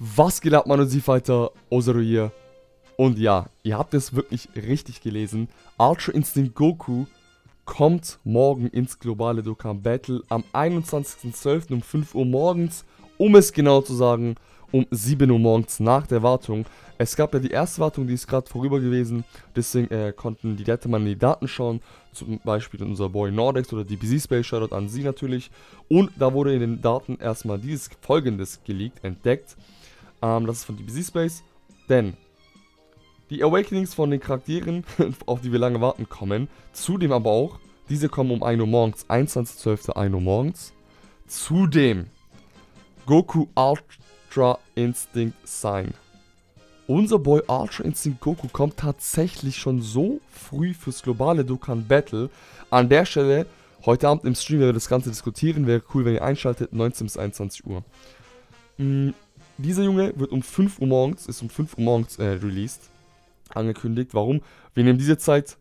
Was geht ab, Mann und Fighter? Ozero hier. Und ja, ihr habt es wirklich richtig gelesen. Ultra Instinct Goku kommt morgen ins globale Dokkan Battle am 21.12. um 5 Uhr morgens, um es genau zu sagen, um 7 Uhr morgens nach der Wartung. Es gab ja die erste Wartung, die ist gerade vorüber gewesen, deswegen äh, konnten die Leute mal in die Daten schauen, zum Beispiel unser Boy Nordex oder DBZ Space, Shoutout an sie natürlich. Und da wurde in den Daten erstmal dieses folgendes geleakt, entdeckt. Ähm, das ist von DBZ Space, denn die Awakenings von den Charakteren, auf die wir lange warten, kommen. Zudem aber auch, diese kommen um 1 Uhr morgens, 21.12. 1 Uhr morgens. Zudem Goku Ultra Instinct Sign. Unser Boy Ultra Instinct Goku kommt tatsächlich schon so früh fürs globale Dokkan Battle. An der Stelle, heute Abend im Stream werden wir das Ganze diskutieren. Wäre cool, wenn ihr einschaltet, 19 bis 21 Uhr. Mhm. Dieser Junge wird um 5 Uhr morgens, ist um 5 Uhr morgens äh, released angekündigt. Warum? Wir nehmen diese Zeit,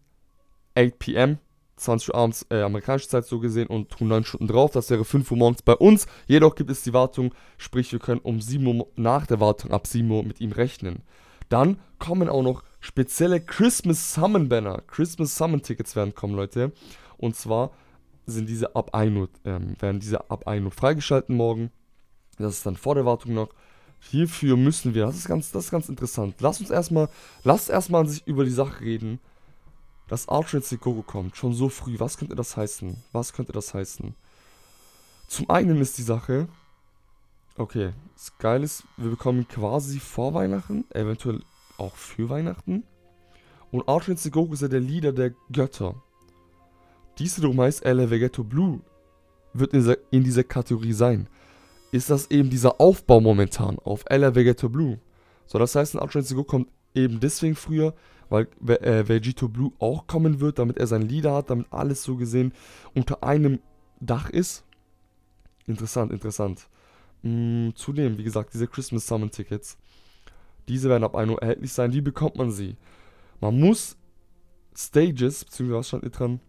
8 pm, 20 Uhr abends, äh, amerikanische Zeit so gesehen, und tun 9 Stunden drauf. Das wäre 5 Uhr morgens bei uns. Jedoch gibt es die Wartung, sprich, wir können um 7 Uhr nach der Wartung, ab 7 Uhr mit ihm rechnen. Dann kommen auch noch spezielle Christmas Summon Banner. Christmas Summon Tickets werden kommen, Leute. Und zwar sind diese ab 1 Uhr, ähm, werden diese ab 1 Uhr freigeschalten morgen. Das ist dann vor der Wartung noch. Hierfür müssen wir, das ist ganz, das ist ganz interessant. Lass uns erstmal, lass erstmal an sich über die Sache reden. Dass Ultra Goku kommt, schon so früh. Was könnte das heißen? Was könnte das heißen? Zum einen ist die Sache, okay, das Geile ist, wir bekommen quasi vor Weihnachten, eventuell auch für Weihnachten. Und Ultra Goku ist ja der Leader der Götter. Dies wiederum heißt, El Vegetto Blue wird in dieser Kategorie sein ist das eben dieser Aufbau momentan auf Ella Vegeto Blue. So, das heißt, ein Ultra Go kommt eben deswegen früher, weil äh, Vegito Blue auch kommen wird, damit er seinen Leader hat, damit alles so gesehen unter einem Dach ist. Interessant, interessant. Mm, zudem, wie gesagt, diese Christmas Summon Tickets, diese werden ab 1 Uhr erhältlich sein. Wie bekommt man sie? Man muss Stages, beziehungsweise was stand hier dran?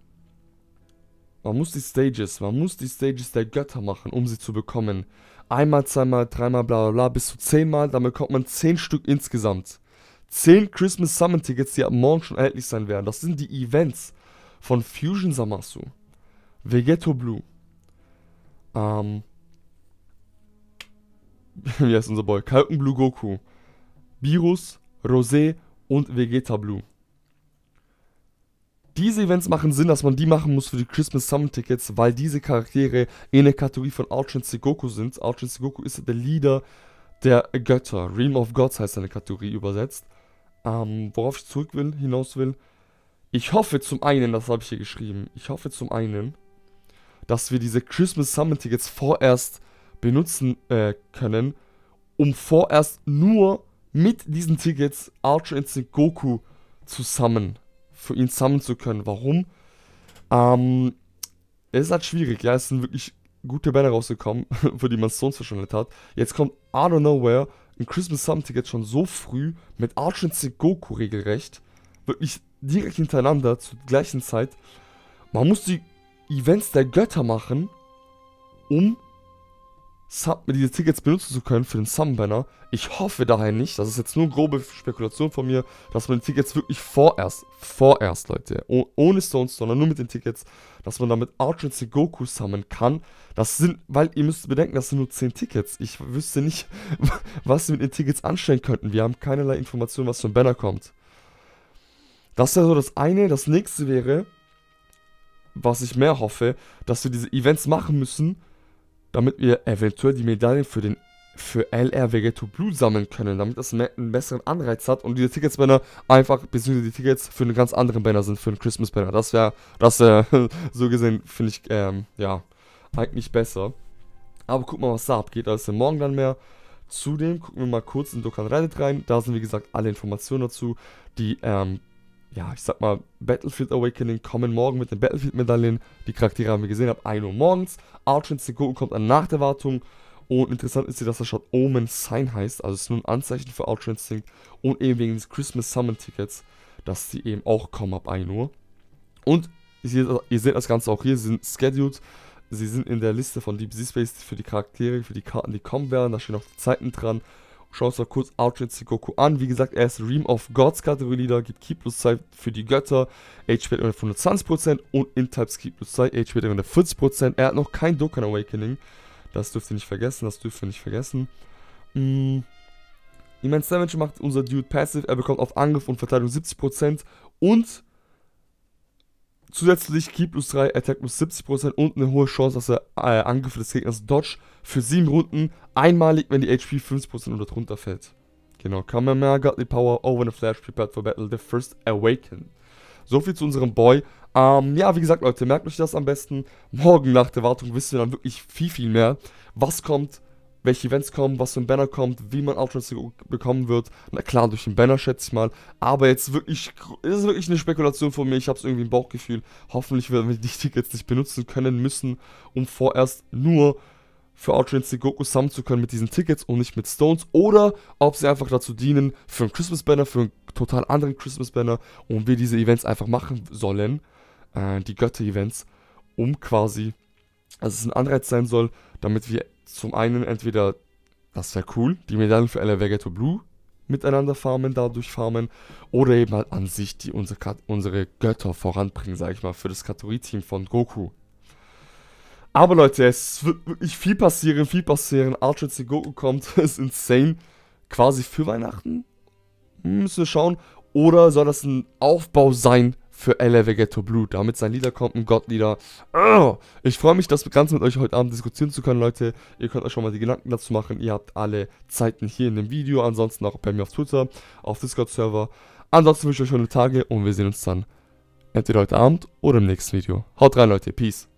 Man muss die Stages, man muss die Stages der Götter machen, um sie zu bekommen. Einmal, zweimal, dreimal, bla bla bla, bis zu zehnmal, dann bekommt man zehn Stück insgesamt. Zehn Christmas Summon Tickets, die ab morgen schon erhältlich sein werden. Das sind die Events von Fusion Samasu, Vegeto Blue, ähm, wie heißt unser Boy? Kalken Blue Goku, Virus, Rosé und Vegeta Blue. Diese Events machen Sinn, dass man die machen muss für die Christmas Summon Tickets, weil diese Charaktere in der Kategorie von Ultra Goku sind. Ultra Goku ist der Leader der Götter. Realm of Gods heißt seine Kategorie übersetzt. Ähm, worauf ich zurück will, hinaus will. Ich hoffe zum einen, das habe ich hier geschrieben, ich hoffe zum einen, dass wir diese Christmas Summon Tickets vorerst benutzen äh, können, um vorerst nur mit diesen Tickets Ultra Instinct Goku zu summonen für ihn sammeln zu können. Warum? Ähm, es ist halt schwierig, ja, es sind wirklich gute Banner rausgekommen, für die man Stones verschwendet hat. Jetzt kommt out of nowhere ein Christmas Summon Ticket schon so früh mit Archon Goku regelrecht. Wirklich direkt hintereinander zur gleichen Zeit. Man muss die Events der Götter machen, um Diese Tickets benutzen zu können für den Sum-Banner. Ich hoffe daher nicht, das ist jetzt nur grobe Spekulation von mir, dass man die Tickets wirklich vorerst, vorerst, Leute, oh, ohne Stones, sondern nur mit den Tickets, dass man damit Archer Goku summen kann. Das sind, weil ihr müsst bedenken, das sind nur 10 Tickets. Ich wüsste nicht, was sie mit den Tickets anstellen könnten. Wir haben keinerlei Information, was für ein Banner kommt. Das wäre so das eine. Das nächste wäre, was ich mehr hoffe, dass wir diese Events machen müssen, damit wir eventuell die Medaillen für den für LR Vegeto Blue sammeln können, damit das einen besseren Anreiz hat und diese Tickets-Banner einfach, beziehungsweise die Tickets für einen ganz anderen Banner sind, für einen Christmas-Banner. Das wäre, das wäre, so gesehen, finde ich, ähm, ja, eigentlich besser. Aber guck mal, was da abgeht, da ist ja morgen dann mehr. Zudem gucken wir mal kurz in Dokkan Reddit rein, da sind wie gesagt alle Informationen dazu. Die ähm, ja, ich sag mal, Battlefield Awakening kommen morgen mit den Battlefield-Medaillen. Die Charaktere haben wir gesehen ab 1 Uhr morgens. Archer Goku kommt dann nach der Wartung. Und interessant ist hier, dass das schon Omen Sign heißt. Also es ist nur ein Anzeichen für Ultra Instinct. Und eben wegen des Christmas Summon Tickets, dass die eben auch kommen ab 1 Uhr. Und ihr seht, ihr seht das Ganze auch hier, sie sind scheduled. Sie sind in der Liste von Deep Sea Space für die Charaktere, für die Karten, die kommen werden. Da stehen auch die Zeiten dran. Uns mal kurz Ultra Goku an. Wie gesagt, er ist Ream of Gods Kategorie Leader, gibt Ki plus 2 für die Götter, HP hat 120% und In-Types Ki plus 2, HP hat 40%. Er hat noch kein Dokkan Awakening. Das dürft ihr nicht vergessen, das dürft ihr nicht vergessen. Mm. Immense Damage macht unser Dude Passive. Er bekommt auf Angriff und Verteidigung 70% und zusätzlich Ki plus 3, Attack plus 70% und eine hohe Chance, dass er äh, Angriffe des Gegners dodge für 7 Runden. Einmalig, wenn die HP 50% oder drunter fällt. Genau, Kamehameha, Godly Power, when a Flash prepared for battle, the first awaken. So viel zu unserem Boy. Ähm, ja, wie gesagt, Leute, merkt euch das am besten. Morgen nach der Wartung wissen wir dann wirklich viel, viel mehr. Was kommt, welche Events kommen, was für ein Banner kommt, wie man Outrance bekommen wird. Na klar, durch den Banner schätze ich mal. Aber jetzt wirklich, ist wirklich eine Spekulation von mir. Ich habe es irgendwie im Bauchgefühl. Hoffentlich werden wir die Tickets nicht benutzen können müssen, um vorerst nur für Outrance Goku zusammen zu können mit diesen Tickets und nicht mit Stones. Oder ob sie einfach dazu dienen, für einen Christmas Banner, für einen total anderen Christmas Banner und wir diese Events einfach machen sollen. Äh, die Götter-Events, um quasi, also es ein Anreiz sein soll, damit wir zum einen entweder, das wäre cool, die Medaillen für Elevator Blue miteinander farmen, dadurch farmen, oder eben halt an sich die unsere, unsere Götter voranbringen, sage ich mal, für das Kategorie-Team von Goku. Aber Leute, es wird wirklich viel passieren, viel passieren. Archer Goku kommt, ist insane. Quasi für Weihnachten. Müssen wir schauen. Oder soll das ein Aufbau sein für Elevator Blue. Damit sein Lieder kommt, ein Gottlieder. Oh, ich freue mich, das Ganze mit euch heute Abend diskutieren zu können, Leute. Ihr könnt euch schon mal die Gedanken dazu machen. Ihr habt alle Zeiten hier in dem Video. Ansonsten auch bei mir auf Twitter, auf Discord-Server. Ansonsten wünsche ich euch schöne Tage und wir sehen uns dann entweder heute Abend oder im nächsten Video. Haut rein, Leute. Peace.